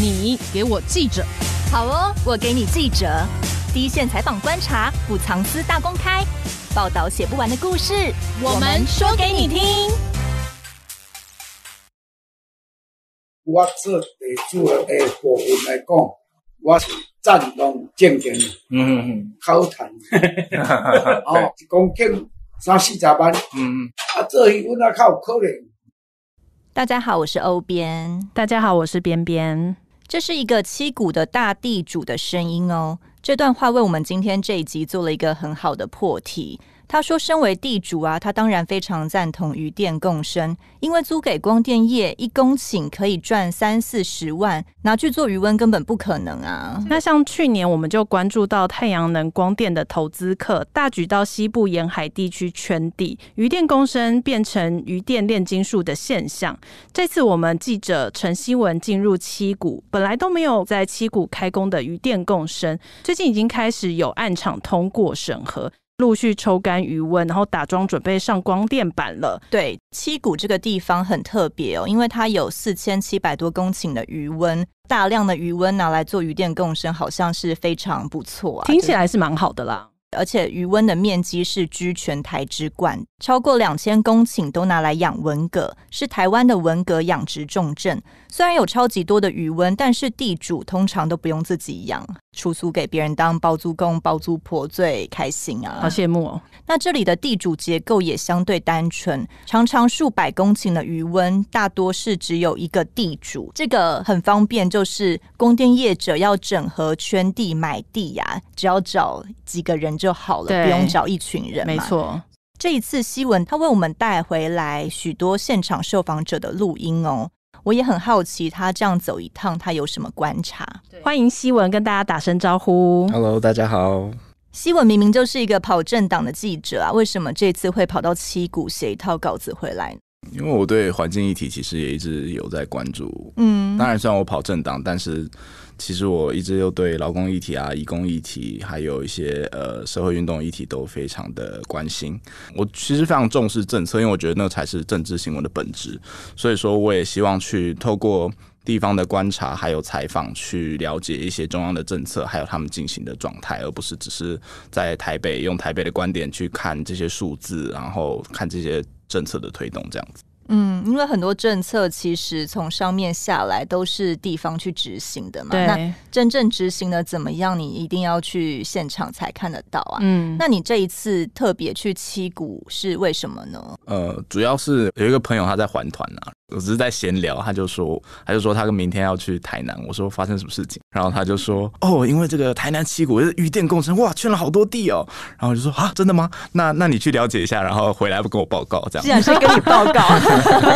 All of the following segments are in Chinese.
你给我记者。好哦，我给你记者，第一线采访观察，不藏私大公开，报道写不完的故事，我们说给你听。我做地主的部分来讲，我是赞同正经，嗯嗯口谈，哦，一公斤三四十万，嗯啊，这一阮啊较有可能。大家好，我是欧边，大家好，我是边边。这是一个七股的大地主的声音哦。这段话为我们今天这一集做了一个很好的破题。他说：“身为地主啊，他当然非常赞同余电共生，因为租给光电业一公顷可以赚三四十万，拿去做余温根本不可能啊。”那像去年我们就关注到太阳能光电的投资客大举到西部沿海地区圈地，余电共生变成余电炼金术的现象。这次我们记者陈希文进入七股，本来都没有在七股开工的余电共生，最近已经开始有暗场通过审核。陆续抽干余温，然后打桩准备上光电板了。对，七股这个地方很特别哦，因为它有四千七百多公顷的余温，大量的余温拿来做余电共生，好像是非常不错啊。听起来是蛮好的啦。而且余温的面积是居全台之冠，超过两千公顷都拿来养文蛤，是台湾的文蛤养殖重镇。虽然有超级多的余温，但是地主通常都不用自己养，出租给别人当包租公、包租婆最开心啊！好羡慕哦。那这里的地主结构也相对单纯，常常数百公顷的余温，大多是只有一个地主，这个很方便，就是供电业者要整合圈地买地呀，只要找几个人就好了，不用找一群人。没错，这一次西文他为我们带回来许多现场受访者的录音哦。我也很好奇，他这样走一趟，他有什么观察？欢迎西文跟大家打声招呼。Hello，大家好。西文明明就是一个跑政党的记者啊，为什么这次会跑到七股写一套稿子回来？因为我对环境议题其实也一直有在关注。嗯，当然虽然我跑政党，但是其实我一直又对劳工议题啊、义工议题，还有一些呃社会运动议题都非常的关心。我其实非常重视政策，因为我觉得那才是政治新闻的本质。所以说，我也希望去透过地方的观察还有采访，去了解一些中央的政策，还有他们进行的状态，而不是只是在台北用台北的观点去看这些数字，然后看这些。政策的推动这样子，嗯，因为很多政策其实从上面下来都是地方去执行的嘛，那真正执行的怎么样，你一定要去现场才看得到啊。嗯，那你这一次特别去七股是为什么呢？呃，主要是有一个朋友他在还团啊。我只是在闲聊，他就说，他就说他跟明天要去台南。我说发生什么事情？然后他就说，哦，因为这个台南七股是余电工程，哇，圈了好多地哦。然后我就说啊，真的吗？那那你去了解一下，然后回来不跟我报告这样。既然是跟你报告，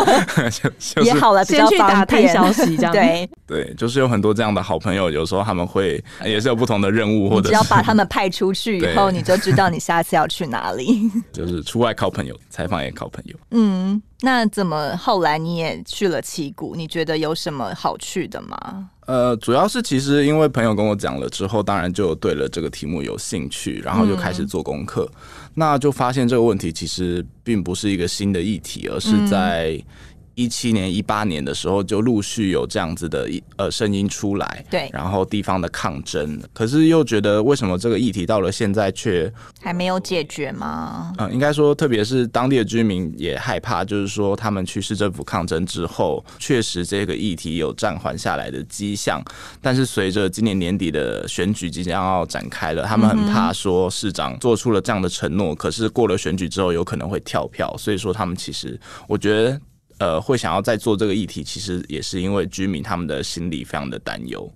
也好了，先去打探消息这样。对 对，就是有很多这样的好朋友，有时候他们会也是有不同的任务，或者只要把他们派出去以后，你就知道你下次要去哪里。就是出外靠朋友，采访也靠朋友。嗯。那怎么后来你也去了旗鼓？你觉得有什么好去的吗？呃，主要是其实因为朋友跟我讲了之后，当然就对了这个题目有兴趣，然后就开始做功课。那就发现这个问题其实并不是一个新的议题，而是在。一七年、一八年的时候，就陆续有这样子的呃声音出来，对，然后地方的抗争，可是又觉得为什么这个议题到了现在却还没有解决吗？嗯，应该说，特别是当地的居民也害怕，就是说他们去市政府抗争之后，确实这个议题有暂缓下来的迹象，但是随着今年年底的选举即将要展开了，他们很怕说市长做出了这样的承诺，可是过了选举之后有可能会跳票，所以说他们其实我觉得。呃，会想要再做这个议题，其实也是因为居民他们的心理非常的担忧。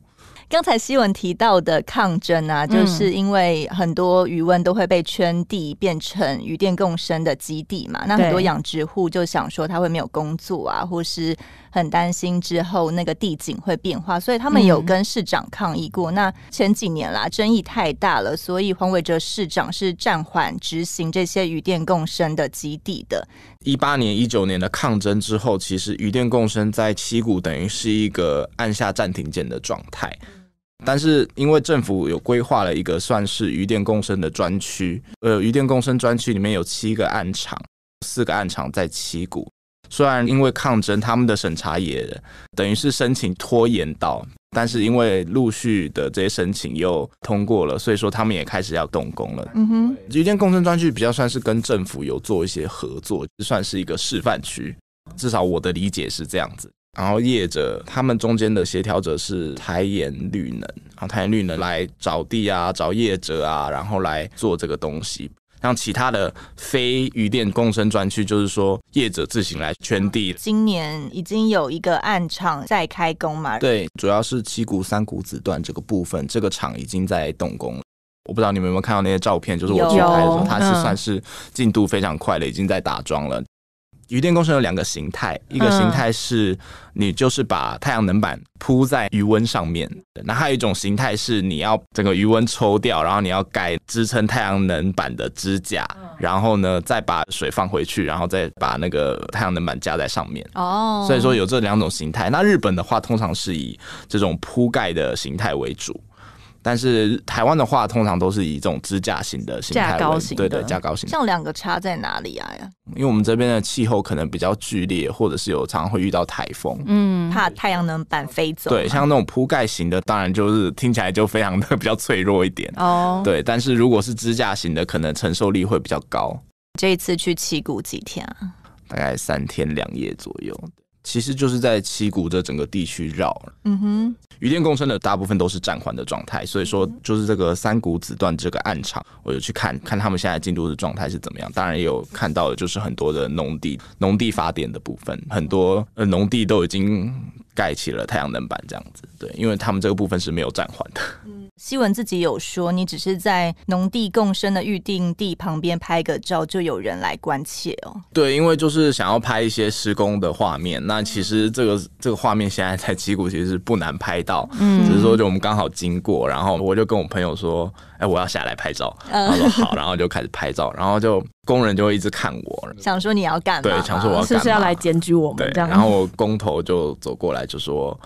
刚才西文提到的抗争啊，就是因为很多余温都会被圈地变成鱼电共生的基地嘛，那很多养殖户就想说他会没有工作啊，或是很担心之后那个地景会变化，所以他们有跟市长抗议过。那前几年啦，争议太大了，所以黄伟哲市长是暂缓执行这些余电共生的基地的。一八年、一九年的抗争之后，其实余电共生在七股等于是一个按下暂停键的状态。但是因为政府有规划了一个算是余电共生的专区，呃，余电共生专区里面有七个暗场，四个暗场在七股。虽然因为抗争，他们的审查也等于是申请拖延到，但是因为陆续的这些申请又通过了，所以说他们也开始要动工了。嗯哼，余电共生专区比较算是跟政府有做一些合作，算是一个示范区，至少我的理解是这样子。然后业者他们中间的协调者是台盐绿能，然后台盐绿能来找地啊，找业者啊，然后来做这个东西。像其他的非渔电共生专区，就是说业者自行来圈地。今年已经有一个暗场在开工嘛？对，主要是七股三股子段这个部分，这个厂已经在动工了。我不知道你们有没有看到那些照片，就是我去拍的时候，它是算是进度非常快的，已经在打桩了。余电共生有两个形态，一个形态是你就是把太阳能板铺在余温上面，那还有一种形态是你要整个余温抽掉，然后你要盖支撑太阳能板的支架，然后呢再把水放回去，然后再把那个太阳能板架在上面。哦，所以说有这两种形态。那日本的话，通常是以这种铺盖的形态为主。但是台湾的话，通常都是以这种支架型的形态，对对，架高型。像两个差在哪里啊？呀，因为我们这边的气候可能比较剧烈，或者是有常常会遇到台风，嗯，怕太阳能板飞走。对，像那种铺盖型的，当然就是听起来就非常的比较脆弱一点哦。对，但是如果是支架型的，可能承受力会比较高。这一次去七谷几天啊？大概三天两夜左右。其实就是在七股这整个地区绕，嗯哼，余电共生的大部分都是暂缓的状态，所以说就是这个三股子段这个暗场，我就去看看他们现在进度的状态是怎么样。当然也有看到的就是很多的农地，农地发电的部分，很多呃农地都已经盖起了太阳能板这样子，对，因为他们这个部分是没有暂缓的。嗯希文自己有说，你只是在农地共生的预定地旁边拍个照，就有人来关切哦。对，因为就是想要拍一些施工的画面。那其实这个这个画面现在在旗鼓其实是不难拍到，嗯，只是说就我们刚好经过，然后我就跟我朋友说，哎，我要下来拍照。他说好，然后就开始拍照，然后就工人就会一直看我，想说你要干嘛？对，想说我要是不是要来检举我们这样？然后工头就走过来就说。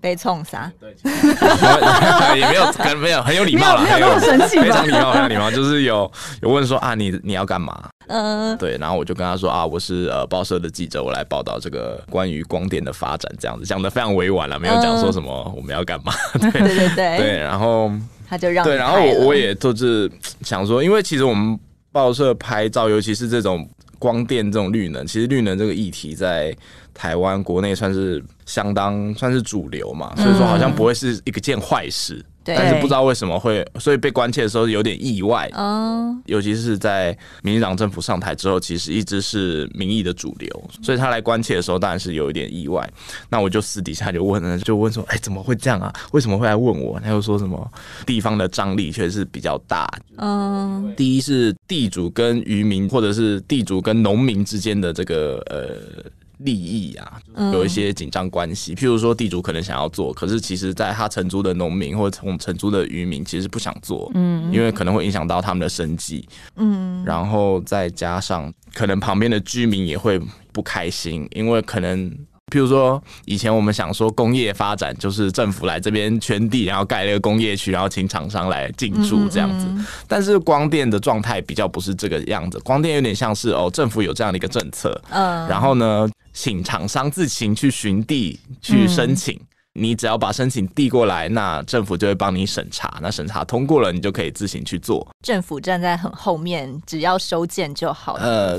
被冲杀，也没有，可能没有，很有礼貌了，没有那么生气，非常礼貌，非常礼貌，就是有有问说啊，你你要干嘛？嗯，对，然后我就跟他说啊，我是呃报社的记者，我来报道这个关于光电的发展，这样子讲的非常委婉了，没有讲说什么我们要干嘛。对对对，对，然后他就让对，然后我我也就是 想说，因为其实我们报社拍照，尤其是这种光电这种绿能，其实绿能这个议题在。台湾国内算是相当算是主流嘛，所以说好像不会是一个件坏事，但是不知道为什么会，所以被关切的时候有点意外。嗯，尤其是在民进党政府上台之后，其实一直是民意的主流，所以他来关切的时候当然是有一点意外。那我就私底下就问了，就问说，哎，怎么会这样啊？为什么会来问我？他又说什么地方的张力确实是比较大。嗯，第一是地主跟渔民，或者是地主跟农民之间的这个呃。利益啊，有一些紧张关系。譬如说，地主可能想要做，可是其实在他承租的农民或者承承租的渔民，其实不想做，嗯，因为可能会影响到他们的生计，嗯，然后再加上可能旁边的居民也会不开心，因为可能。譬如说，以前我们想说工业发展就是政府来这边圈地，然后盖了一个工业区，然后请厂商来进驻这样子。但是光电的状态比较不是这个样子，光电有点像是哦，政府有这样的一个政策，嗯，然后呢，请厂商自行去寻地去申请。你只要把申请递过来，那政府就会帮你审查。那审查通过了，你就可以自行去做。政府站在很后面，只要收件就好。呃，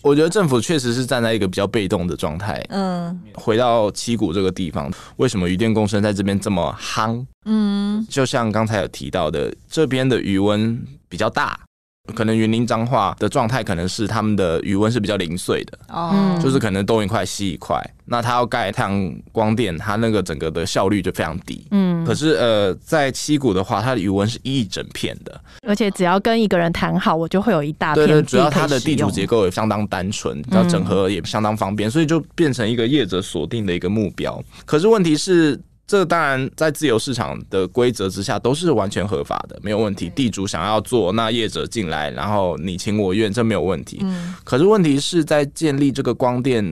我觉得政府确实是站在一个比较被动的状态。嗯，回到七股这个地方，为什么余电共生在这边这么夯？嗯，就像刚才有提到的，这边的余温比较大。可能云林彰化的状态，可能是他们的余温是比较零碎的，哦，就是可能东一块西一块。那它要盖太阳光电，它那个整个的效率就非常低。嗯，可是呃，在七股的话，它的余温是一整片的，而且只要跟一个人谈好，我就会有一大片。对，主要它的地主结构也相当单纯，要整合也相当方便，所以就变成一个业者锁定的一个目标。可是问题是。这当然在自由市场的规则之下都是完全合法的，没有问题。地主想要做，那业者进来，然后你情我愿，这没有问题。嗯。可是问题是在建立这个光电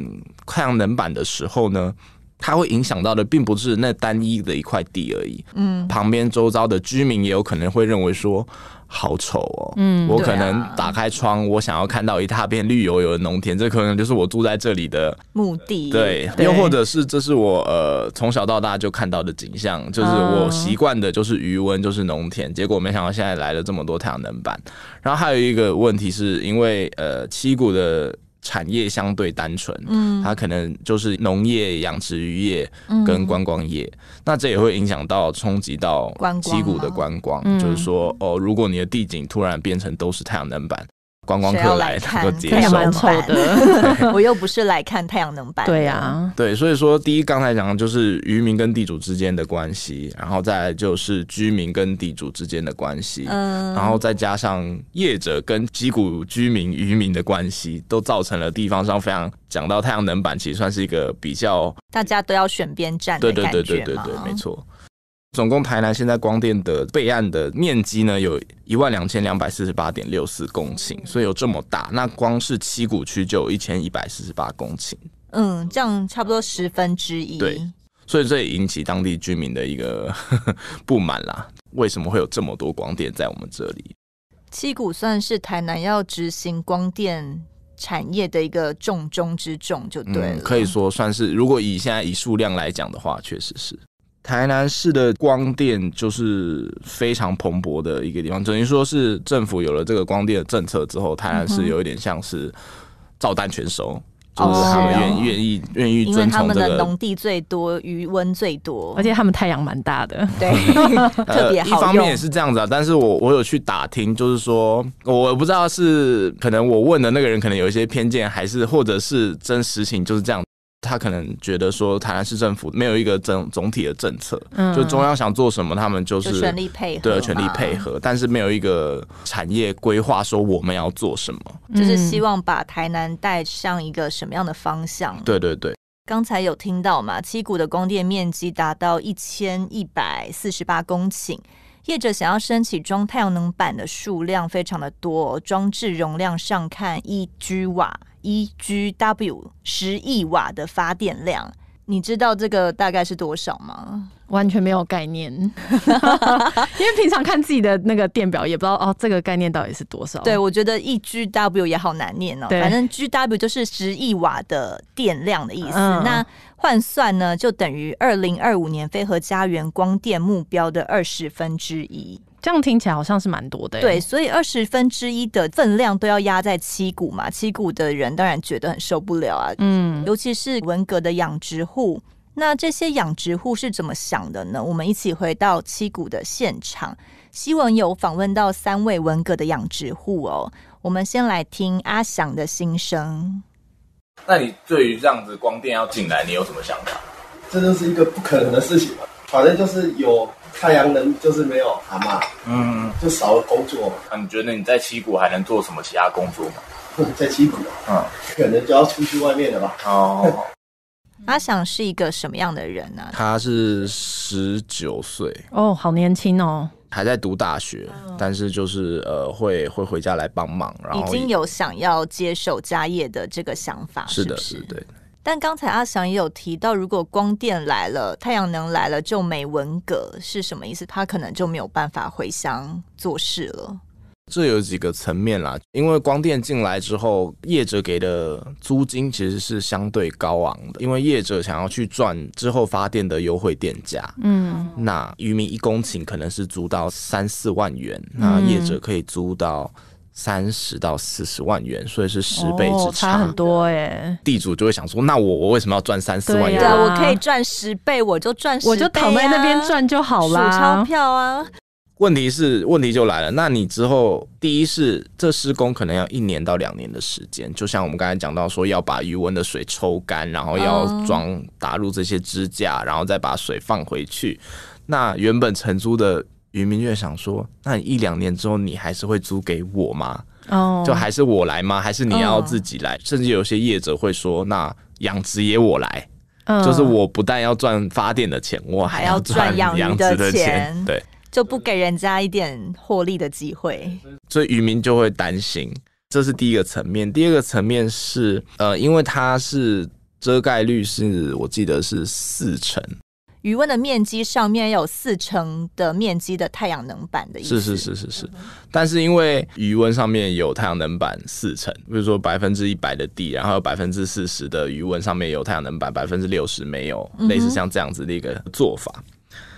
太阳能板的时候呢，它会影响到的并不是那单一的一块地而已，嗯，旁边周遭的居民也有可能会认为说。好丑哦！嗯，我可能打开窗，我想要看到一大片绿油油的农田，这可能就是我住在这里的目的。对，又或者是这是我呃从小到大就看到的景象，就是我习惯的就是余温，就是农田。结果没想到现在来了这么多太阳能板。然后还有一个问题是因为呃七股的。产业相对单纯，嗯，它可能就是农业、养殖渔业跟观光业，那这也会影响到冲击到溪谷的观光，就是说，哦，如果你的地景突然变成都是太阳能板。观光客来看太阳能板的，我又不是来看太阳能板。对呀，对，所以说第一刚才讲的就是渔民跟地主之间的关系，然后再就是居民跟地主之间的关系，嗯，然后再加上业者跟基谷居民渔民的关系，都造成了地方上非常讲到太阳能板，其实算是一个比较大家都要选边站的感觉对对对对对对，没错。总共台南现在光电的备案的面积呢，有一万两千两百四十八点六四公顷，所以有这么大。那光是七股区就有一千一百四十八公顷，嗯，这样差不多十分之一。对，所以这也引起当地居民的一个 不满啦。为什么会有这么多光电在我们这里？七股算是台南要执行光电产业的一个重中之重，就对了。可以说算是，如果以现在以数量来讲的话，确实是。台南市的光电就是非常蓬勃的一个地方，等于说是政府有了这个光电的政策之后，台南市有一点像是照单全收，就是他们愿愿意愿意遵从这个农地最多，余温最多，而且他们太阳蛮大的，对，特别好一方面也是这样子啊，但是我我有去打听，就是说我不知道是可能我问的那个人可能有一些偏见，还是或者是真实情就是这样。他可能觉得说，台南市政府没有一个总总体的政策，就中央想做什么，他们就是全力配合，对，全力配合，但是没有一个产业规划说我们要做什么，就是希望把台南带向一个什么样的方向？对对对，刚才有听到嘛，七股的供电面积达到一千一百四十八公顷。业者想要升起装太阳能板的数量非常的多，装置容量上看一 G 瓦一 GW 十亿瓦的发电量，你知道这个大概是多少吗？完全没有概念，因为平常看自己的那个电表也不知道哦，这个概念到底是多少？对，我觉得一 GW 也好难念哦，反正 GW 就是十亿瓦的电量的意思。那换算呢，就等于二零二五年飞和家园光电目标的二十分之一。这样听起来好像是蛮多的。对，所以二十分之一的分量都要压在七股嘛，七股的人当然觉得很受不了啊。嗯，尤其是文革的养殖户。那这些养殖户是怎么想的呢？我们一起回到七股的现场，新闻有访问到三位文革的养殖户哦。我们先来听阿翔的心声。那你对于这样子光电要进来，你有什么想法？这就是一个不可能的事情嘛。反正就是有太阳能，就是没有蛤蟆，嗯，就少了工作嘛。那你觉得你在七股还能做什么其他工作吗？在七股，嗯，可能就要出去外面了吧。哦。阿翔是一个什么样的人呢？他是十九岁哦，好年轻哦，还在读大学，但是就是呃，会会回家来帮忙，然后已经有想要接手家业的这个想法，是的，是对。但刚才阿翔也有提到，如果光电来了，太阳能来了，就没文革是什么意思？他可能就没有办法回乡做事了。这有几个层面啦，因为光电进来之后，业者给的租金其实是相对高昂的，因为业者想要去赚之后发电的优惠电价。嗯，那渔民一公顷可能是租到三四万元，那业者可以租到三十到四十万元，所以是十倍之差，差很多哎。地主就会想说，那我我为什么要赚三四万元？对啊，我可以赚十倍，我就赚，我就躺在那边赚就好了，数钞票啊。问题是，问题就来了。那你之后，第一是这施工可能要一年到两年的时间，就像我们刚才讲到说，要把余温的水抽干，然后要装打入这些支架，然后再把水放回去。那原本承租的渔民就想说，那一两年之后，你还是会租给我吗？哦，就还是我来吗？还是你要自己来？甚至有些业者会说，那养殖也我来，就是我不但要赚发电的钱，我还要赚养殖的钱，对。就不给人家一点获利的机会，所以渔民就会担心，这是第一个层面。第二个层面是，呃，因为它是遮盖率是我记得是四成。余温的面积上面有四成的面积的太阳能板的意思。是是是是是，但是因为余温上面有太阳能板四成，比如说百分之一百的地，然后有百分之四十的余温上面有太阳能板，百分之六十没有，类似像这样子的一个做法。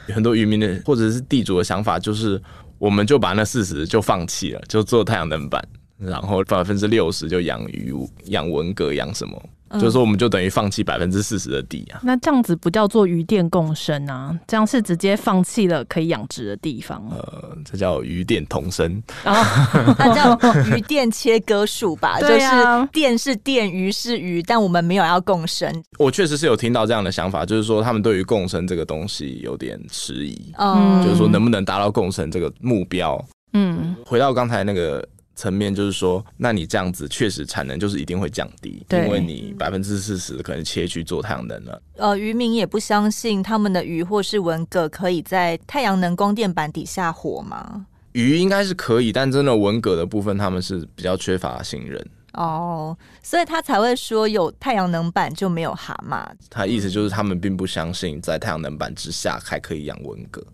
很多渔民的或者是地主的想法就是，我们就把那四十就放弃了，就做太阳能板，然后百分之六十就养鱼、养文革、养什么。就是说，我们就等于放弃百分之四十的地啊。那这样子不叫做鱼电共生啊？这样是直接放弃了可以养殖的地方。呃，这叫鱼电同生啊，那叫鱼电切割术吧？就是电是电，鱼是鱼，但我们没有要共生。我确实是有听到这样的想法，就是说他们对于共生这个东西有点迟疑。嗯，就是说能不能达到共生这个目标？嗯，回到刚才那个。层面就是说，那你这样子确实产能就是一定会降低，因为你百分之四十可能切去做太阳能了。呃，渔民也不相信他们的鱼或是文蛤可以在太阳能光电板底下活吗？鱼应该是可以，但真的文蛤的部分，他们是比较缺乏信任。哦，所以他才会说有太阳能板就没有蛤蟆。他意思就是他们并不相信在太阳能板之下还可以养文蛤。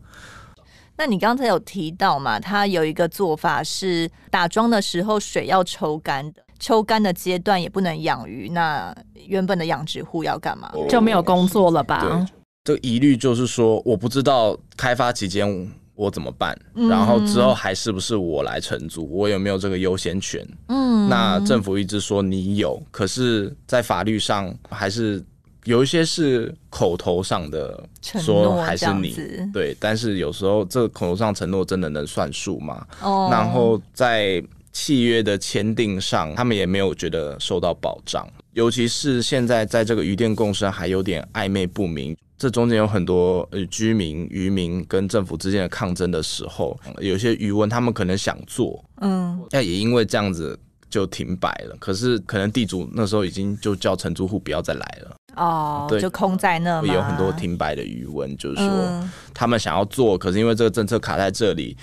那你刚才有提到嘛？它有一个做法是打桩的时候水要抽干的，抽干的阶段也不能养鱼。那原本的养殖户要干嘛？就没有工作了吧？这疑虑就是说，我不知道开发期间我怎么办，然后之后还是不是我来承租？我有没有这个优先权？嗯，那政府一直说你有，可是，在法律上还是。有一些是口头上的说还是你对，但是有时候这口头上承诺真的能算数吗？哦，然后在契约的签订上，他们也没有觉得受到保障，尤其是现在在这个渔电共生还有点暧昧不明，这中间有很多呃居民、渔民跟政府之间的抗争的时候，有些渔文他们可能想做，嗯，那也因为这样子就停摆了。可是可能地主那时候已经就叫承租户不要再来了。哦，对，就空在那，会有很多停摆的余温，就是说他们想要做，可是因为这个政策卡在这里，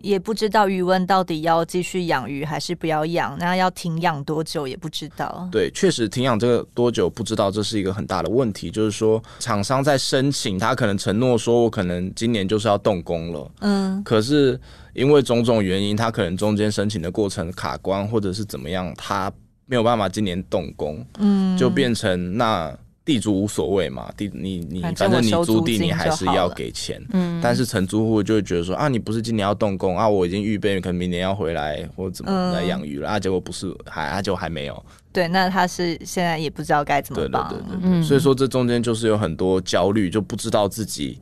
也不知道余温到底要继续养鱼还是不要养，那要停养多久也不知道。对，确实停养这个多久不知道，这是一个很大的问题。就是说，厂商在申请，他可能承诺说我可能今年就是要动工了，嗯，可是因为种种原因，他可能中间申请的过程卡关，或者是怎么样，他没有办法今年动工，嗯，就变成那。地主无所谓嘛，地你你反正你租地你还是要给钱，嗯，但是承租户就会觉得说啊，你不是今年要动工啊，我已经预备可能明年要回来或怎么来养鱼了啊，结果不是还啊就还没有，对，那他是现在也不知道该怎么办，对对对对，所以说这中间就是有很多焦虑，就不知道自己。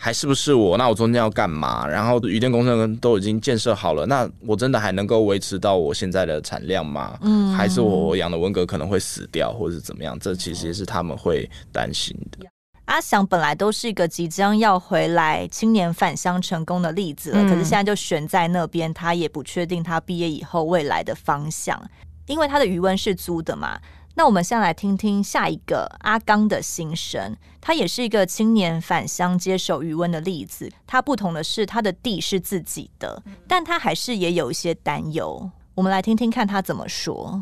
还是不是我？那我中间要干嘛？然后渔电工程都已经建设好了，那我真的还能够维持到我现在的产量吗？嗯，还是我养的文革可能会死掉，或者是怎么样？这其实也是他们会担心的。阿翔本来都是一个即将要回来青年返乡成功的例子了，可是现在就悬在那边，他也不确定他毕业以后未来的方向，因为他的余温是租的嘛。那我们先来听听下一个阿刚的心声。他也是一个青年返乡接手余温的例子。他不同的是，他的地是自己的，但他还是也有一些担忧。我们来听听看他怎么说。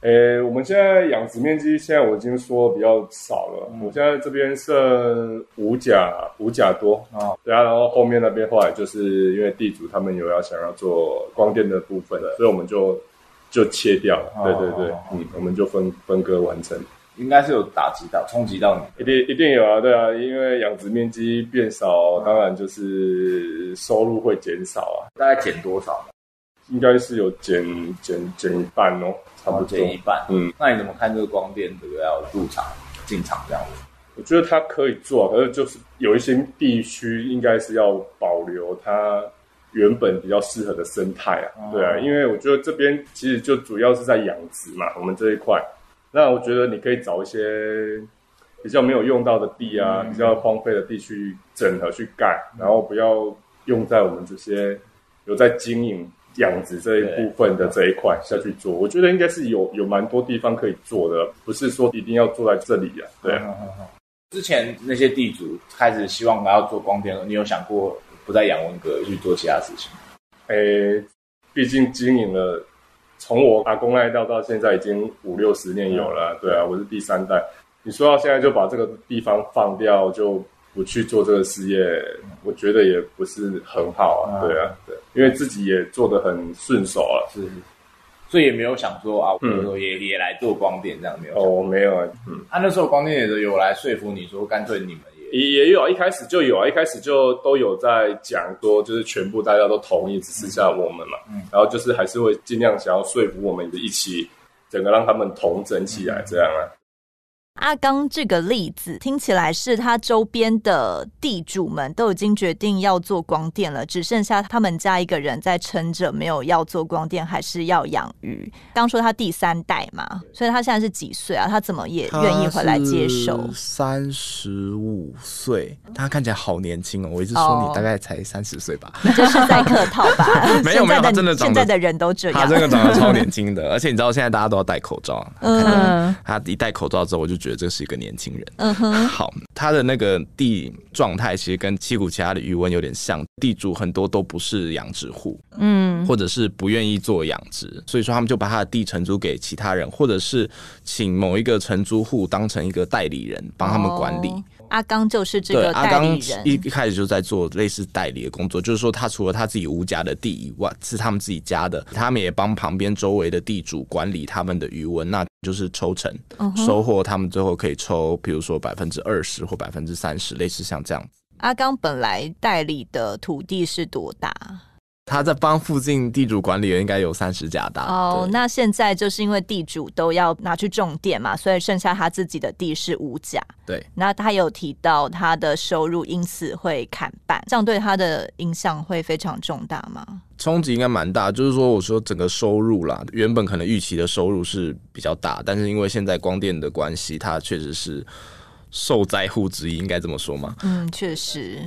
呃，我们现在养殖面积现在我已经说比较少了。我现在这边剩五甲五甲多啊，对啊，然后后面那边后来就是因为地主他们有要想要做光电的部分，所以我们就。就切掉了，对对对，嗯，我们就分分割完成，应该是有打击到、冲击。到你，一定一定有啊，对啊，因为养殖面积变少，当然就是收入会减少啊，大概减多少？应该是有减减减一半哦，差不多。减一半，嗯，那你怎么看这个光电这个要入场进场这样子？我觉得它可以做，可是就是有一些地区应该是要保留它。原本比较适合的生态啊，对啊，因为我觉得这边其实就主要是在养殖嘛，我们这一块，那我觉得你可以找一些比较没有用到的地啊，比较荒废的地去整合去盖，然后不要用在我们这些有在经营养殖这一部分的这一块下去做，我觉得应该是有有蛮多地方可以做的，不是说一定要做在这里啊，对。之前那些地主开始希望要做光电了，你有想过？不在养文革去做其他事情，诶，毕竟经营了从我阿公那一代到现在已经五六十年有了，对啊，我是第三代。你说到现在就把这个地方放掉，就不去做这个事业，我觉得也不是很好啊，对啊，对，因为自己也做的很顺手啊，是，所以也没有想说啊，嗯，也也来做光电这样没有？哦，没有啊，嗯，啊，那时候光电也有来说服你说，干脆你们也也有，一开始就有啊，一开始就都有在讲说，就是全部大家都同意，只剩下我们嘛，嗯，然后就是还是会尽量想要说服我们的一起，整个让他们同整起来这样啊。阿刚这个例子听起来是他周边的地主们都已经决定要做光电了，只剩下他们家一个人在撑着，没有要做光电，还是要养鱼。刚说他第三代嘛，所以他现在是几岁啊？他怎么也愿意回来接手？三十五岁，他看起来好年轻哦！我一直说你大概才三十岁吧？就是在客套吧？没有没有，真的现在的人都这样，他真的长得超年轻的，而且你知道现在大家都要戴口罩，嗯，他一戴口罩之后，我就。觉得这是一个年轻人。嗯哼，好，他的那个地状态其实跟七股其他的余温有点像，地主很多都不是养殖户，嗯，或者是不愿意做养殖，所以说他们就把他的地承租给其他人，或者是请某一个承租户当成一个代理人帮他们管理。阿刚就是这个代理人，一一开始就在做类似代理的工作，就是说他除了他自己无家的地以外，是他们自己家的，他们也帮旁边周围的地主管理他们的余温，那就是抽成收获，他们最后可以抽，比如说百分之二十或百分之三十，类似像这样子。阿刚本来代理的土地是多大？他在帮附近地主管理，应该有三十家大哦。那现在就是因为地主都要拿去种电嘛，所以剩下他自己的地是五甲。对，那他有提到他的收入因此会砍半，这样对他的影响会非常重大吗？冲击应该蛮大，就是说我说整个收入啦，原本可能预期的收入是比较大，但是因为现在光电的关系，它确实是受灾户之一，应该这么说吗？嗯，确实。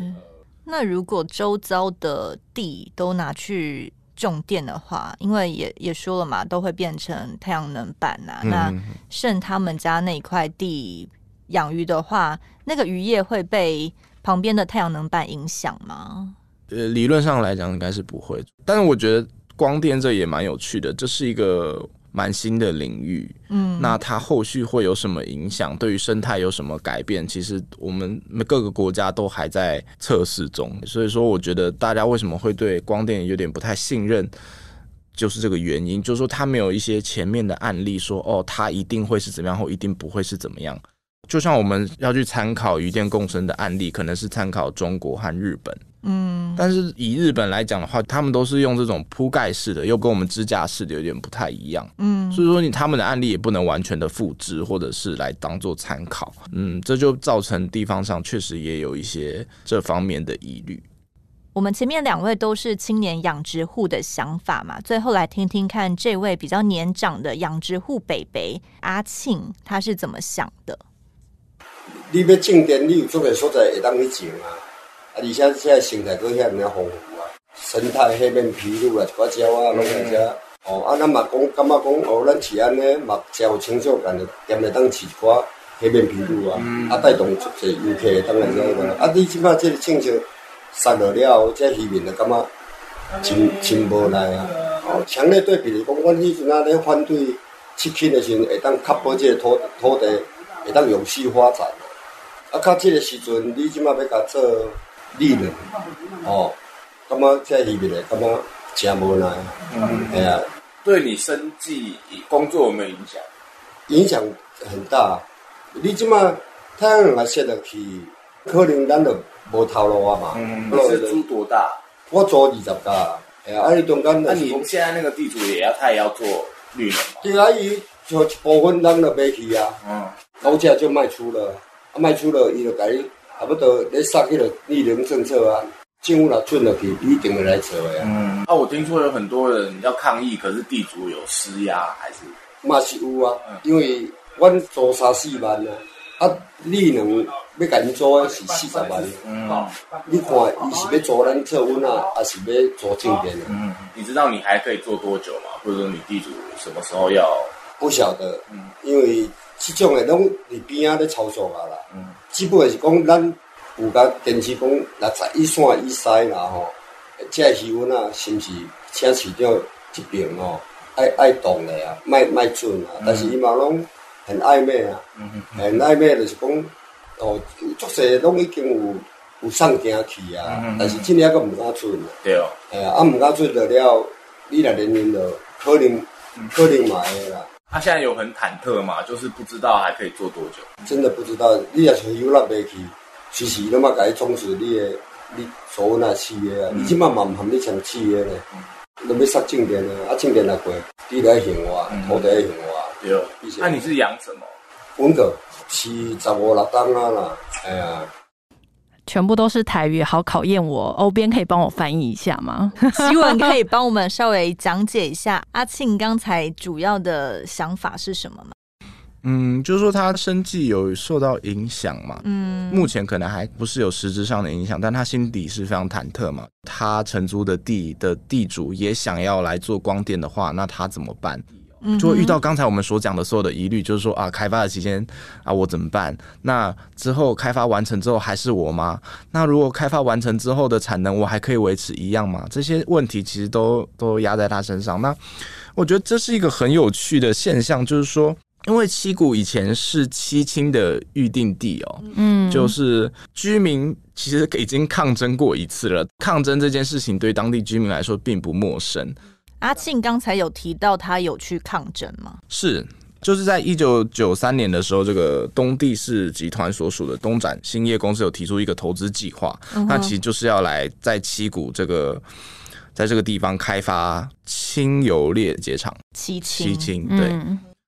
那如果周遭的地都拿去种电的话，因为也也说了嘛，都会变成太阳能板呐。那剩他们家那一块地养鱼的话，那个渔业会被旁边的太阳能板影响吗？呃，理论上来讲应该是不会，但是我觉得光电这也蛮有趣的，这是一个。蛮新的领域，嗯，那它后续会有什么影响？对于生态有什么改变？其实我们各个国家都还在测试中，所以说我觉得大家为什么会对光电有点不太信任，就是这个原因，就是说它没有一些前面的案例说，哦，它一定会是怎么样，或一定不会是怎么样。就像我们要去参考鱼电共生的案例，可能是参考中国和日本。嗯，但是以日本来讲的话，他们都是用这种铺盖式的，又跟我们支架式的有点不太一样。嗯，所以说你他们的案例也不能完全的复制，或者是来当做参考。嗯，这就造成地方上确实也有一些这方面的疑虑。我们前面两位都是青年养殖户的想法嘛，最后来听听看这位比较年长的养殖户北北阿庆他是怎么想的。你要种电，你有做个所在会当去种啊。啊！而且现在生态搁遐尔丰富啊，生态迄面皮鹭啊，一寡鸟啊，拢在遮。哦，啊，咱嘛讲，感觉讲，哦，咱饲安尼嘛，真有成就感的，踮来当饲一寡迄面皮鹭啊，啊，带动足济游客当来遮个。啊，你即摆即个政策杀落了后，这渔民就感觉真真无奈啊。哦，强烈对比是讲，阮以前啊咧反对七轻的时阵，会当确保即个土土地会当永续发展。啊，较即个时阵，你即摆要甲做。利润哦，感觉在里面嘞，感觉真无奈。嗯，哎呀，对你生计、工作有没有影响？影响很大。你即马太阳能来设落去，可能咱就无头路啊嘛。嗯，你是租多大？我租二十家。哎呀，啊，你中间那你现在那个地主也要，他也要做绿能嘛？对啊，伊就一部分咱就卖去啊。嗯，高价就卖出了，啊，卖出了，伊就改。差不多，你杀去了利能政策啊，政府若准了去，一定会来做呀。嗯，啊，我听说有很多人要抗议，可是地主有施压，还是？嘛是有啊，因为阮租三四万啊，啊，利能要甲因租的是四十万。嗯，你看，伊是要租咱测温啊，还是要租正电啊？嗯，你知道你还可以做多久吗？或者说你地主什么时候要？不晓得，嗯，因为这种的拢伫边仔咧操作啊啦。嗯。基本是讲，咱有甲电视讲，六十一线以西啦吼，这气温啊，是毋是请市长一边吼，爱爱动的啊，卖卖准啊，但是伊嘛拢很暧昧啊，很暧昧就是讲，哦，足势拢已经有有送行去啊，但是今年还毋敢出。对哦，哎呀，啊毋敢出得了，你若年龄了，可能可能嘛会啦。他现在有很忐忑嘛，就是不知道还可以做多久。真的不知道，你也是有那袂去，其实那么该充实你的你所有那企业啊，你即嘛嘛毋含你签企业咧。都要杀静电啊！啊，静电来过，地来行话，土地行话。对，那你是养什么？温个是十五六档啊啦，哎呀，全部都是台语，好考验我。欧边可以帮我翻译一下吗？希文可以帮我们稍微讲解一下阿庆刚才主要的想法是什么吗？嗯，就是说他生计有受到影响嘛，嗯，目前可能还不是有实质上的影响，但他心底是非常忐忑嘛。他承租的地的地主也想要来做光电的话，那他怎么办？就会遇到刚才我们所讲的所有的疑虑，就是说啊，开发的期间啊，我怎么办？那之后开发完成之后还是我吗？那如果开发完成之后的产能我还可以维持一样吗？这些问题其实都都压在他身上。那我觉得这是一个很有趣的现象，就是说。因为七股以前是七清的预定地哦，嗯，就是居民其实已经抗争过一次了。抗争这件事情对当地居民来说并不陌生。阿庆刚才有提到他有去抗争吗？是，就是在一九九三年的时候，这个东地市集团所属的东展兴业公司有提出一个投资计划，那其实就是要来在七股这个在这个地方开发轻油裂解厂。七清，七清，对。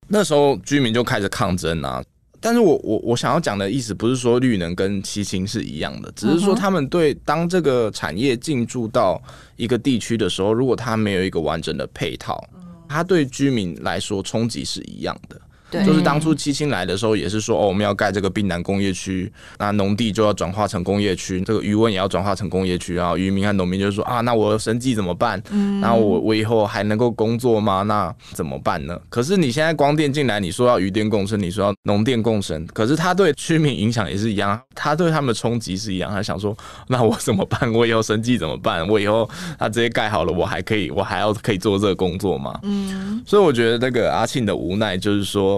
那时候居民就开始抗争啊，但是我我我想要讲的意思不是说绿能跟七星是一样的，只是说他们对当这个产业进驻到一个地区的时候，如果它没有一个完整的配套，它对居民来说冲击是一样的。就是当初七星来的时候，也是说哦，我们要盖这个滨南工业区，那农地就要转化成工业区，这个渔温也要转化成工业区，然后渔民和农民就说啊，那我生计怎么办？嗯，然后我我以后还能够工作吗？那怎么办呢？可是你现在光电进来，你说要渔电共生，你说要农电共生，可是他对居民影响也是一样，他对他们的冲击是一样，他想说那我怎么办？我以后生计怎么办？我以后他直接盖好了，我还可以，我还要可以做这个工作吗？嗯，所以我觉得那个阿庆的无奈就是说。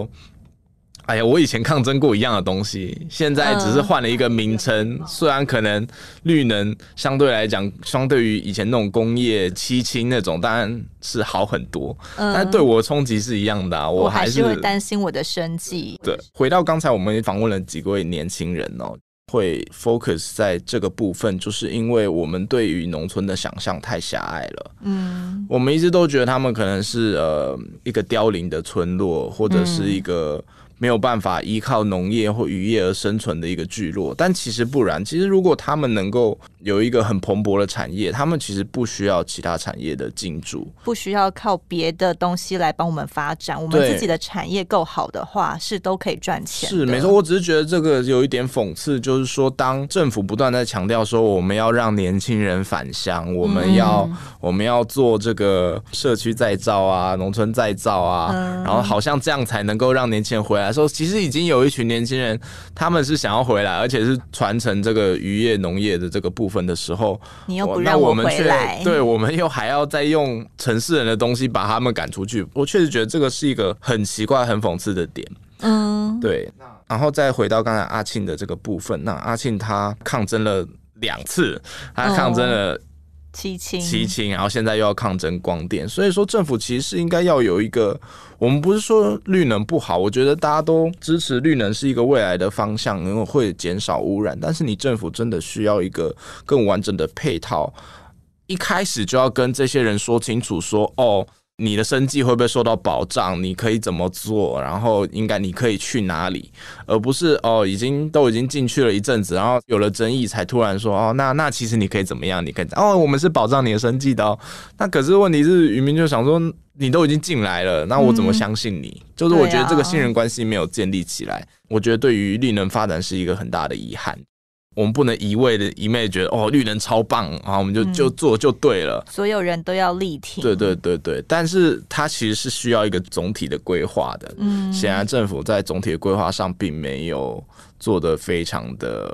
哎呀，我以前抗争过一样的东西，现在只是换了一个名称。虽然可能绿能相对来讲，相对于以前那种工业七氢那种，当然是好很多，但对我冲击是一样的。我还是会担心我的生计。对，回到刚才我们访问了几位年轻人哦，会 focus 在这个部分，就是因为我们对于农村的想象太狭隘了。嗯，我们一直都觉得他们可能是呃一个凋零的村落，或者是一个。没有办法依靠农业或渔业而生存的一个聚落，但其实不然。其实如果他们能够有一个很蓬勃的产业，他们其实不需要其他产业的进驻，不需要靠别的东西来帮我们发展。我们自己的产业够好的话，是都可以赚钱。是没错，我只是觉得这个有一点讽刺，就是说，当政府不断在强调说我们要让年轻人返乡，我们要我们要做这个社区再造啊、农村再造啊，然后好像这样才能够让年轻人回来。说其实已经有一群年轻人，他们是想要回来，而且是传承这个渔业、农业的这个部分的时候，你又不让我们回来，对我们又还要再用城市人的东西把他们赶出去。我确实觉得这个是一个很奇怪、很讽刺的点。嗯，对。然后再回到刚才阿庆的这个部分，那阿庆他抗争了两次，他抗争了。七清，七清，然后现在又要抗争光电，所以说政府其实应该要有一个，我们不是说绿能不好，我觉得大家都支持绿能是一个未来的方向，因为会减少污染，但是你政府真的需要一个更完整的配套，一开始就要跟这些人说清楚，说哦。你的生计会不会受到保障？你可以怎么做？然后应该你可以去哪里？而不是哦，已经都已经进去了一阵子，然后有了争议才突然说哦，那那其实你可以怎么样？你可以哦，我们是保障你的生计的哦。那可是问题是，渔民就想说，你都已经进来了，那我怎么相信你？就是我觉得这个信任关系没有建立起来，我觉得对于绿能发展是一个很大的遗憾。我们不能一味的一昧觉得哦绿能超棒啊，我们就就做就对了。所有人都要力挺。对对对对，但是它其实是需要一个总体的规划的。嗯，显然政府在总体的规划上并没有做的非常的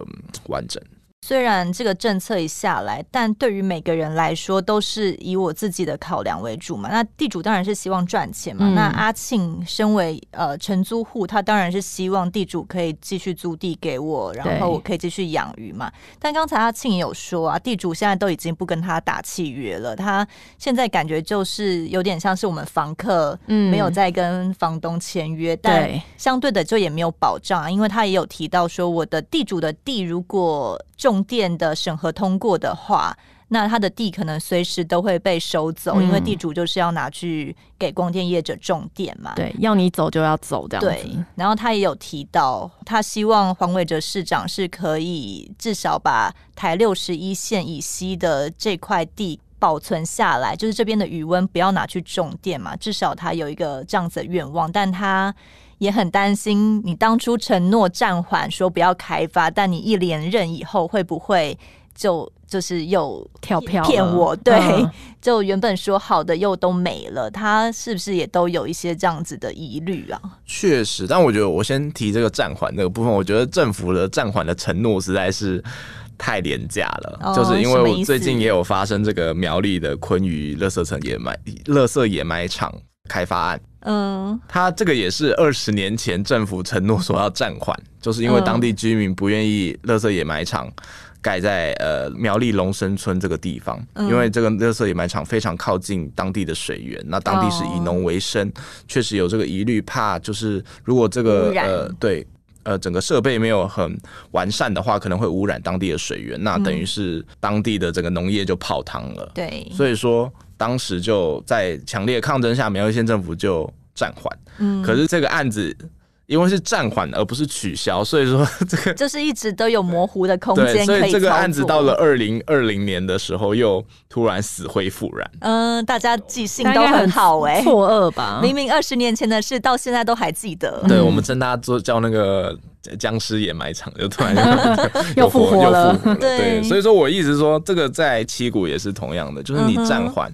完整。虽然这个政策一下来，但对于每个人来说，都是以我自己的考量为主嘛。那地主当然是希望赚钱嘛。那阿庆身为呃承租户，他当然是希望地主可以继续租地给我，然后我可以继续养鱼嘛。但刚才阿庆也有说啊，地主现在都已经不跟他打契约了，他现在感觉就是有点像是我们房客，嗯，没有在跟房东签约，但相对的就也没有保障啊，因为他也有提到说，我的地主的地如果重电的审核通过的话，那他的地可能随时都会被收走，因为地主就是要拿去给光电业者种电嘛。对，要你走就要走这样子。然后他也有提到，他希望黄伟哲市长是可以至少把台六十一线以西的这块地保存下来，就是这边的余温不要拿去种电嘛。至少他有一个这样子的愿望，但他。也很担心，你当初承诺暂缓说不要开发，但你一连任以后会不会就就是又跳票骗我？对，就原本说好的又都没了，他是不是也都有一些这样子的疑虑啊？确实，但我觉得我先提这个暂缓这个部分，我觉得政府的暂缓的承诺实在是太廉价了，就是因为我最近也有发生这个苗栗的昆鱼乐色城掩埋垃圾掩埋场开发案。嗯，他这个也是二十年前政府承诺说要暂缓，就是因为当地居民不愿意垃圾掩埋场盖在呃苗栗龙生村这个地方，因为这个垃圾掩埋场非常靠近当地的水源，那当地是以农为生，确实有这个疑虑，怕就是如果这个呃对呃整个设备没有很完善的话，可能会污染当地的水源，那等于是当地的整个农业就泡汤了。对，所以说。当时就在强烈抗争下，苗栗县政府就暂缓。嗯，可是这个案子因为是暂缓而不是取消，所以说 这个就是一直都有模糊的空间。所以这个案子到了二零二零年的时候，又突然死灰复燃。嗯，大家记性都很好哎，错愕吧？明明二十年前的事，到现在都还记得。对我们真大家做叫那个僵尸掩埋场，就突然 又复活了。对，所以说我一直说，这个在七股也是同样的，就是你暂缓。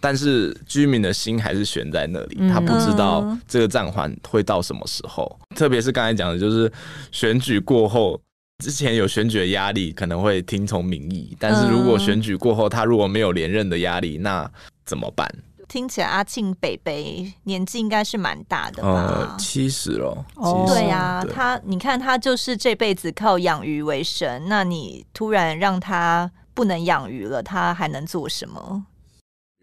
但是居民的心还是悬在那里，他不知道这个暂缓会到什么时候。特别是刚才讲的，就是选举过后，之前有选举的压力，可能会听从民意。但是如果选举过后，他如果没有连任的压力，那怎么办？听起来阿庆北北年纪应该是蛮大的吧？七十了。对呀，他你看他就是这辈子靠养鱼为生，那你突然让他不能养鱼了，他还能做什么？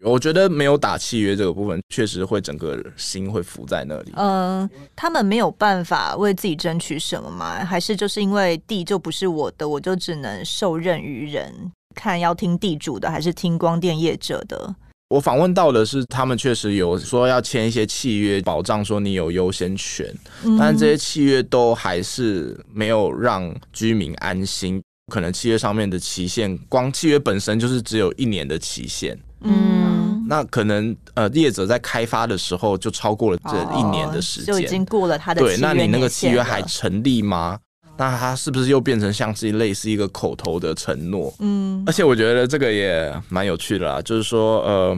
我觉得没有打契约这个部分，确实会整个心会浮在那里。嗯，他们没有办法为自己争取什么吗？还是就是因为地就不是我的，我就只能受任于人？看要听地主的，还是听光电业者的？我访问到的是，他们确实有说要签一些契约，保障说你有优先权，但这些契约都还是没有让居民安心。可能契约上面的期限，光契约本身就是只有一年的期限。嗯，那可能呃，业者在开发的时候就超过了这一年的时间，就已经过了他的对。那你那个契约还成立吗？那他是不是又变成像是类似一个口头的承诺？嗯，而且我觉得这个也蛮有趣的啦，就是说呃，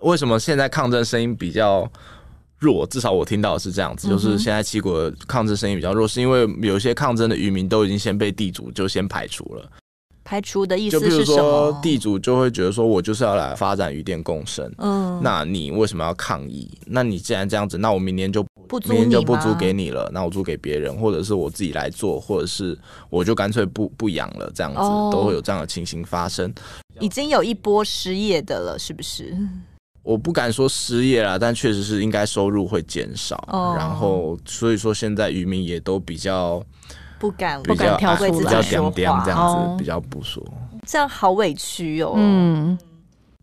为什么现在抗争声音比较？弱，至少我听到的是这样子，就是现在七国抗争声音比较弱，是因为有一些抗争的渔民都已经先被地主就先排除了。排除的意思是什么？地主就会觉得说，我就是要来发展渔电共生，嗯，那你为什么要抗议？那你既然这样子，那我明年就不明年就不租给你了，那我租给别人，或者是我自己来做，或者是我就干脆不不养了，这样子都会有这样的情形发生。已经有一波失业的了，是不是？我不敢说失业了，但确实是应该收入会减少。然后，所以说现在渔民也都比较不敢不敢跳出来，比较嗲嗲这样子，比较不说。这样好委屈哦。嗯。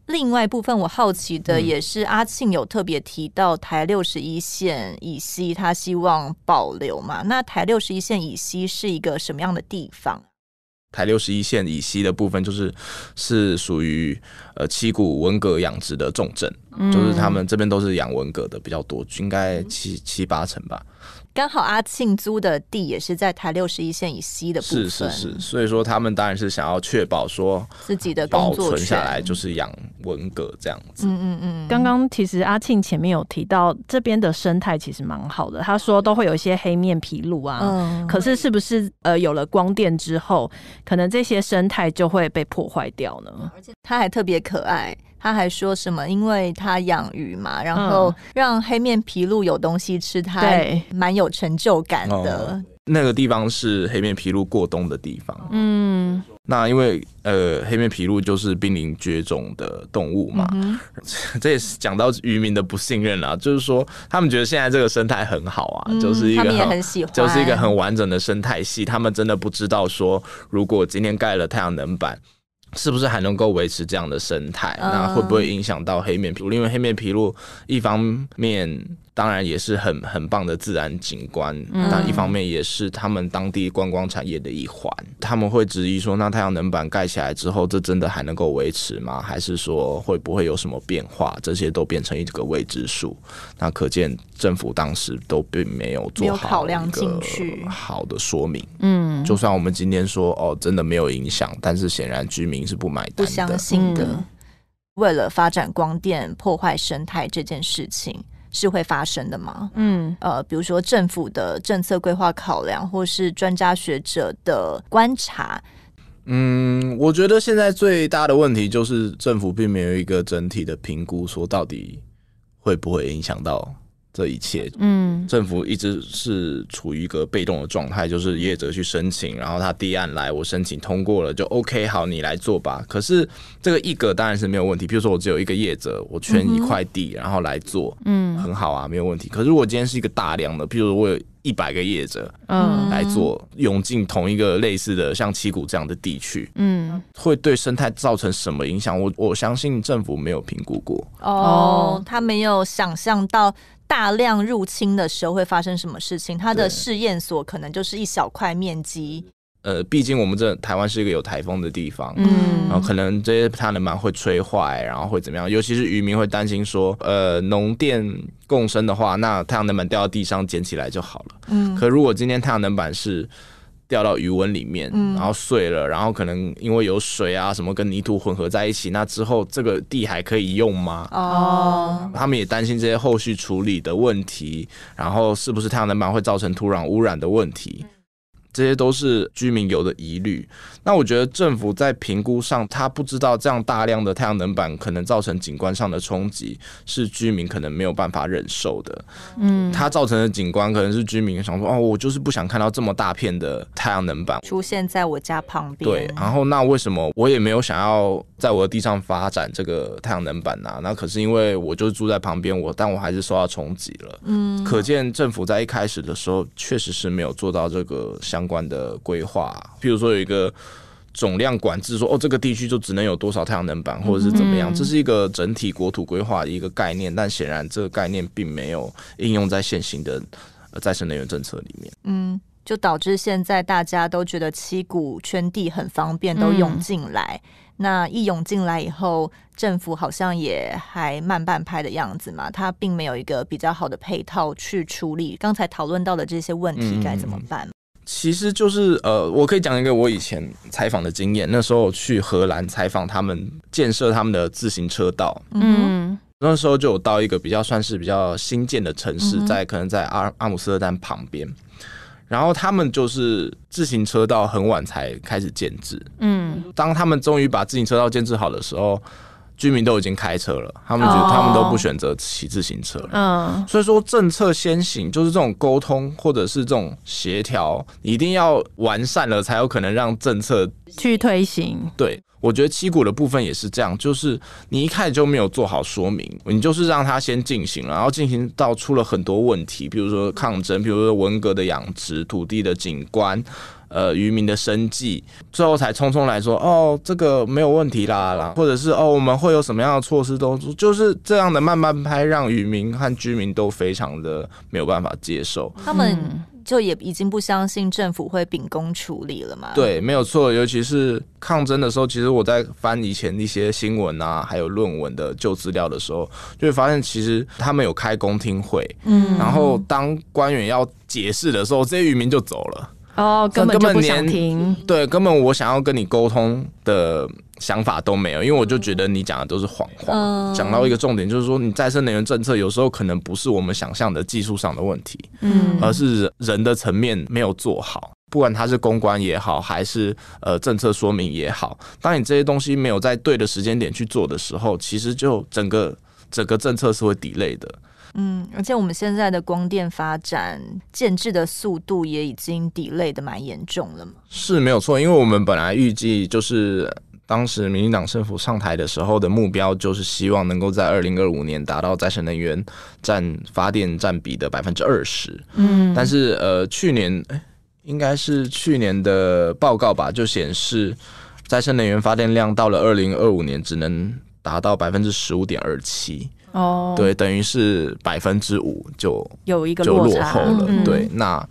另外一部分，我好奇的也是阿庆有特别提到台六十一线以西，他希望保留嘛？那台六十一线以西是一个什么样的地方？台六十一线以西的部分，就是是属于呃七股文革养殖的重镇，就是他们这边都是养文革的比较多，应该七七八成吧。刚好阿庆租的地也是在台六十一线以西的部分，是是是，所以说他们当然是想要确保说自己的保存下来，就是养文革这样子。嗯嗯嗯。刚刚其实阿庆前面有提到这边的生态其实蛮好的，他说都会有一些黑面琵鹭啊，嗯，可是是不是呃有了光电之后，可能这些生态就会被破坏掉呢？而且他还特别可爱。他还说什么？因为他养鱼嘛，然后让黑面琵鹭有东西吃，他蛮有成就感的。那个地方是黑面琵鹭过冬的地方。嗯，那因为呃，黑面琵鹭就是濒临绝种的动物嘛，这也是讲到渔民的不信任啊。就是说，他们觉得现在这个生态很好啊，就是一个很喜欢，就是一个很完整的生态系。他们真的不知道说，如果今天盖了太阳能板。是不是还能够维持这样的生态？那会不会影响到黑面琵鹭？因为黑面琵鹭一方面。当然也是很很棒的自然景观，但一方面也是他们当地观光产业的一环。他们会质疑说，那太阳能板盖起来之后，这真的还能够维持吗？还是说会不会有什么变化？这些都变成一个未知数。那可见政府当时都并没有做好一个好的说明。嗯，就算我们今天说哦，真的没有影响，但是显然居民是不买单、不相信的。为了发展光电破坏生态这件事情。是会发生的吗？嗯，呃，比如说政府的政策规划考量，或是专家学者的观察。嗯，我觉得现在最大的问题就是政府并没有一个整体的评估，说到底会不会影响到。这一切，嗯，政府一直是处于一个被动的状态，就是业者去申请，然后他递案来，我申请通过了就 OK，好，你来做吧。可是这个一格当然是没有问题，比如说我只有一个业者，我圈一块地，然后来做，嗯，很好啊，没有问题。可是如果今天是一个大量的，譬如我有一百个业者，嗯，来做涌进同一个类似的像七股这样的地区，嗯，会对生态造成什么影响？我我相信政府没有评估过，哦，他没有想象到。大量入侵的时候会发生什么事情？它的试验所可能就是一小块面积。呃，毕竟我们这台湾是一个有台风的地方，嗯，然后可能这些太阳能板会吹坏，然后会怎么样？尤其是渔民会担心说，呃，农电共生的话，那太阳能板掉到地上捡起来就好了。嗯，可如果今天太阳能板是。掉到余温里面，然后碎了，然后可能因为有水啊什么跟泥土混合在一起，那之后这个地还可以用吗？哦，他们也担心这些后续处理的问题，然后是不是太阳能板会造成土壤污染的问题？这些都是居民有的疑虑。那我觉得政府在评估上，他不知道这样大量的太阳能板可能造成景观上的冲击，是居民可能没有办法忍受的。嗯，它造成的景观可能是居民想说，哦，我就是不想看到这么大片的太阳能板出现在我家旁边。对，然后那为什么我也没有想要在我的地上发展这个太阳能板呢？那可是因为我就住在旁边，我但我还是受到冲击了。嗯，可见政府在一开始的时候确实是没有做到这个相。相关的规划，譬如说有一个总量管制，说哦，这个地区就只能有多少太阳能板，或者是怎么样，这是一个整体国土规划的一个概念，但显然这个概念并没有应用在现行的再生能源政策里面。嗯，就导致现在大家都觉得七股圈地很方便，都涌进来。那一涌进来以后，政府好像也还慢半拍的样子嘛，它并没有一个比较好的配套去处理刚才讨论到的这些问题，该怎么办？其实就是呃，我可以讲一个我以前采访的经验。那时候去荷兰采访他们建设他们的自行车道，嗯，那时候就有到一个比较算是比较新建的城市，在可能在阿阿姆斯特丹旁边。然后他们就是自行车道很晚才开始建制，嗯，当他们终于把自行车道建制好的时候。居民都已经开车了，他们觉得他们都不选择骑自行车了。嗯，所以说政策先行，就是这种沟通或者是这种协调，一定要完善了，才有可能让政策去推行。对，我觉得七股的部分也是这样，就是你一开始就没有做好说明，你就是让他先进行了，然后进行到出了很多问题，比如说抗争，比如说文革的养殖、土地的景观。呃，渔民的生计，最后才匆匆来说，哦，这个没有问题啦，或者是哦，我们会有什么样的措施，都就是这样的慢慢拍，让渔民和居民都非常的没有办法接受。他们就也已经不相信政府会秉公处理了嘛？对，没有错。尤其是抗争的时候，其实我在翻以前一些新闻啊，还有论文的旧资料的时候，就会发现其实他们有开公听会，嗯，然后当官员要解释的时候，这些渔民就走了。哦，根本就不想听。对，根本我想要跟你沟通的想法都没有，因为我就觉得你讲的都是谎话。讲到一个重点，就是说你再生能源政策有时候可能不是我们想象的技术上的问题，嗯，而是人的层面没有做好。不管它是公关也好，还是呃政策说明也好，当你这些东西没有在对的时间点去做的时候，其实就整个整个政策是会 delay 的。嗯，而且我们现在的光电发展建制的速度也已经 delay 的蛮严重了嘛。是没有错，因为我们本来预计就是当时民进党政府上台的时候的目标，就是希望能够在二零二五年达到再生能源占发电占比的百分之二十。嗯，但是呃，去年应该是去年的报告吧，就显示再生能源发电量到了二零二五年只能达到百分之十五点二七。哦，对，等于是百分之五就有一个就落后了。对，那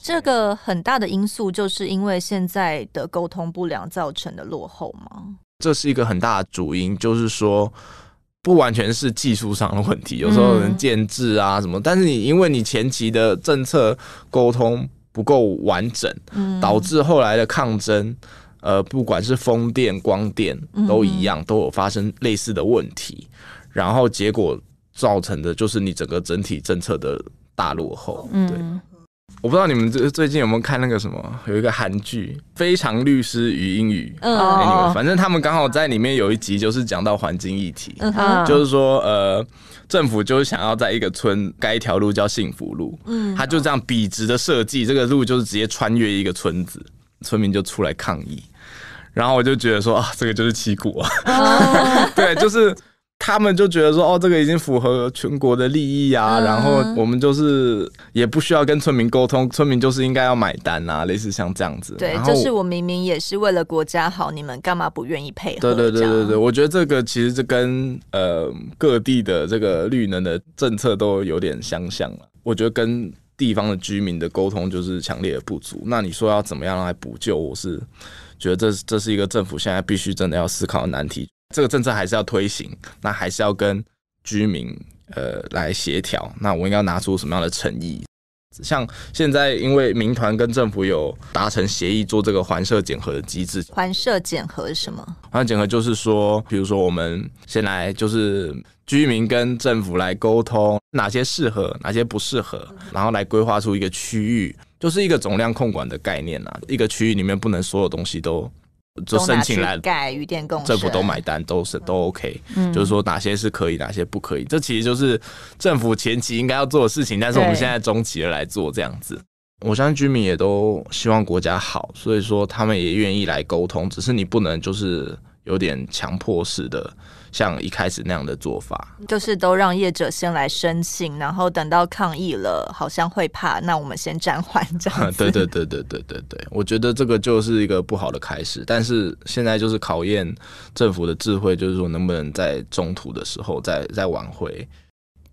这个很大的因素就是因为现在的沟通不良造成的落后吗？这是一个很大的主因，就是说不完全是技术上的问题，有时候人建制啊什么，但是你因为你前期的政策沟通不够完整，导致后来的抗争，呃，不管是风电、光电都一样，都有发生类似的问题。然后结果造成的就是你整个整体政策的大落后。对，我不知道你们最最近有没有看那个什么，有一个韩剧《非常律师与英语》。嗯，反正他们刚好在里面有一集就是讲到环境议题，就是说呃，政府就是想要在一个村盖一条路叫幸福路，嗯，他就这样笔直的设计这个路，就是直接穿越一个村子，村民就出来抗议，然后我就觉得说啊，这个就是欺股啊，对，就是。他们就觉得说，哦，这个已经符合全国的利益啊，然后我们就是也不需要跟村民沟通，村民就是应该要买单啊，类似像这样子。对，就是我明明也是为了国家好，你们干嘛不愿意配合？对对对对对，我觉得这个其实这跟呃各地的这个绿能的政策都有点相像了。我觉得跟地方的居民的沟通就是强烈的不足。那你说要怎么样来补救？我是觉得这这是一个政府现在必须真的要思考的难题。这个政策还是要推行，那还是要跟居民呃来协调。那我应该拿出什么样的诚意？像现在，因为民团跟政府有达成协议，做这个环设检核的机制。环设检核是什么？环设检核就是说，比如说我们先来就是居民跟政府来沟通，哪些适合，哪些不适合，然后来规划出一个区域，就是一个总量控管的概念啊。一个区域里面不能所有东西都。就申请来改余电共政府都买单，都是都 OK。就是说哪些是可以，哪些不可以，这其实就是政府前期应该要做的事情。但是我们现在中期来做这样子，我相信居民也都希望国家好，所以说他们也愿意来沟通。只是你不能就是有点强迫式的。像一开始那样的做法，就是都让业者先来申请，然后等到抗议了，好像会怕，那我们先暂缓这样。对对对对对对对，我觉得这个就是一个不好的开始。但是现在就是考验政府的智慧，就是说能不能在中途的时候再再挽回。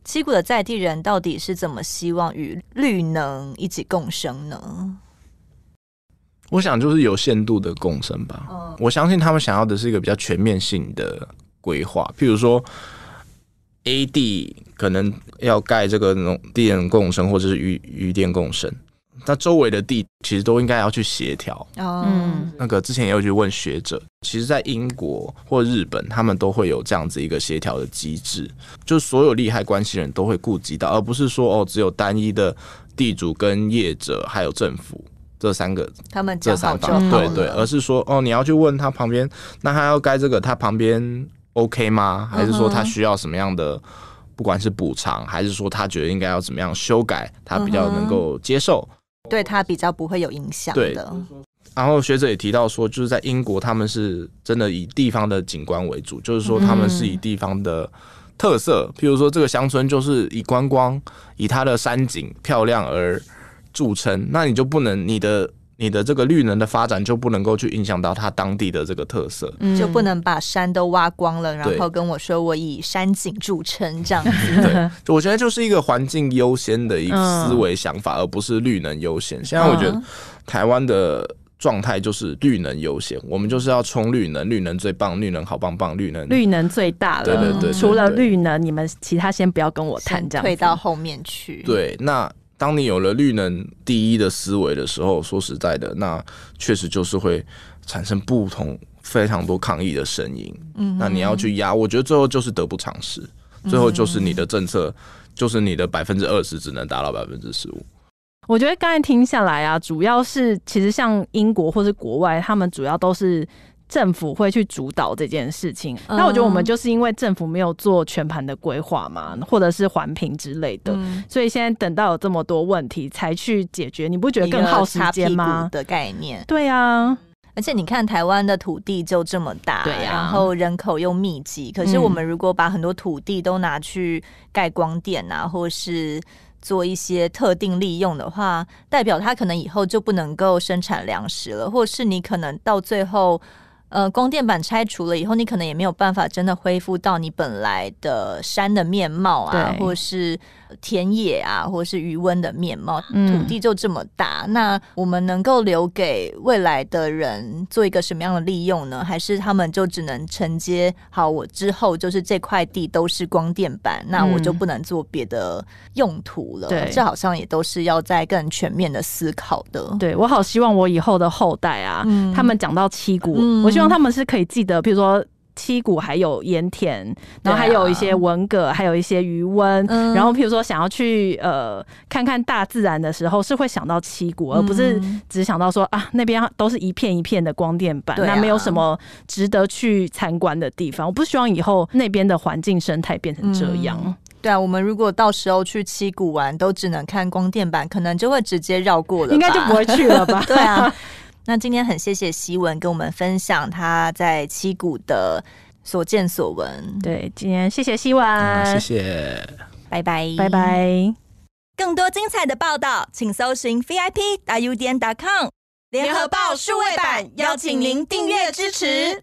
七股的在地人到底是怎么希望与绿能一起共生呢？我想就是有限度的共生吧。嗯，我相信他们想要的是一个比较全面性的。规划，譬如说，A 地可能要盖这个农电共生，或者是渔渔电共生，那周围的地其实都应该要去协调。嗯，那个之前也有去问学者，其实，在英国或日本，他们都会有这样子一个协调的机制，就所有利害关系人都会顾及到，而不是说哦，只有单一的地主跟业者还有政府这三个，他们这三方。对对，而是说哦，你要去问他旁边，那他要盖这个，他旁边。OK 吗？还是说他需要什么样的，不管是补偿，还是说他觉得应该要怎么样修改，他比较能够接受，对他比较不会有影响的。然后学者也提到说，就是在英国，他们是真的以地方的景观为主，就是说他们是以地方的特色，譬如说这个乡村就是以观光、以它的山景漂亮而著称，那你就不能你的你的这个绿能的发展就不能够去影响到它当地的这个特色，嗯就不能把山都挖光了，然后跟我说我以山景著称这样子。对，我觉得就是一个环境优先的一个思维想法，而不是绿能优先。现在我觉得台湾的状态就是绿能优先，我们就是要冲绿能，绿能最棒，绿能好棒棒，绿能绿能最大了。对对对，除了绿能，你们其他先不要跟我谈，这样退到后面去。对，那。当你有了绿能第一的思维的时候，说实在的，那确实就是会产生不同非常多抗议的声音。嗯，那你要去压，我觉得最后就是得不偿失，最后就是你的政策就是你的百分之二十只能达到百分之十五。我觉得刚才听下来啊，主要是其实像英国或是国外，他们主要都是。政府会去主导这件事情，那我觉得我们就是因为政府没有做全盘的规划嘛，或者是环评之类的，所以现在等到有这么多问题才去解决，你不觉得更耗时间吗？的概念，对啊，而且你看台湾的土地就这么大，对然后人口又密集，可是我们如果把很多土地都拿去盖光电啊，或是做一些特定利用的话，代表它可能以后就不能够生产粮食了，或是你可能到最后。呃，光电板拆除了以后，你可能也没有办法真的恢复到你本来的山的面貌啊，或是。田野啊，或者是余温的面貌，土地就这么大，那我们能够留给未来的人做一个什么样的利用呢？还是他们就只能承接？好，我之后就是这块地都是光电板，那我就不能做别的用途了。对，这好像也都是要在更全面的思考的。对我好希望我以后的后代啊，他们讲到七股，我希望他们是可以记得，比如说。七股还有盐田，然后还有一些文蛤，还有一些余温。然后，譬如说想要去呃看看大自然的时候，是会想到七股，而不是只想到说啊那边都是一片一片的光电板，那没有什么值得去参观的地方。我不希望以后那边的环境生态变成这样。对啊，我们如果到时候去七谷玩，都只能看光电板，可能就会直接绕过了，应该就不会去了吧？对啊。那今天很谢谢希文跟我们分享他在七股的所见所闻。对，今天谢谢希文，谢谢，拜拜，拜拜。更多精彩的报道，请搜寻 VIP 大 U 点 com 联合报数位版，邀请您订阅支持。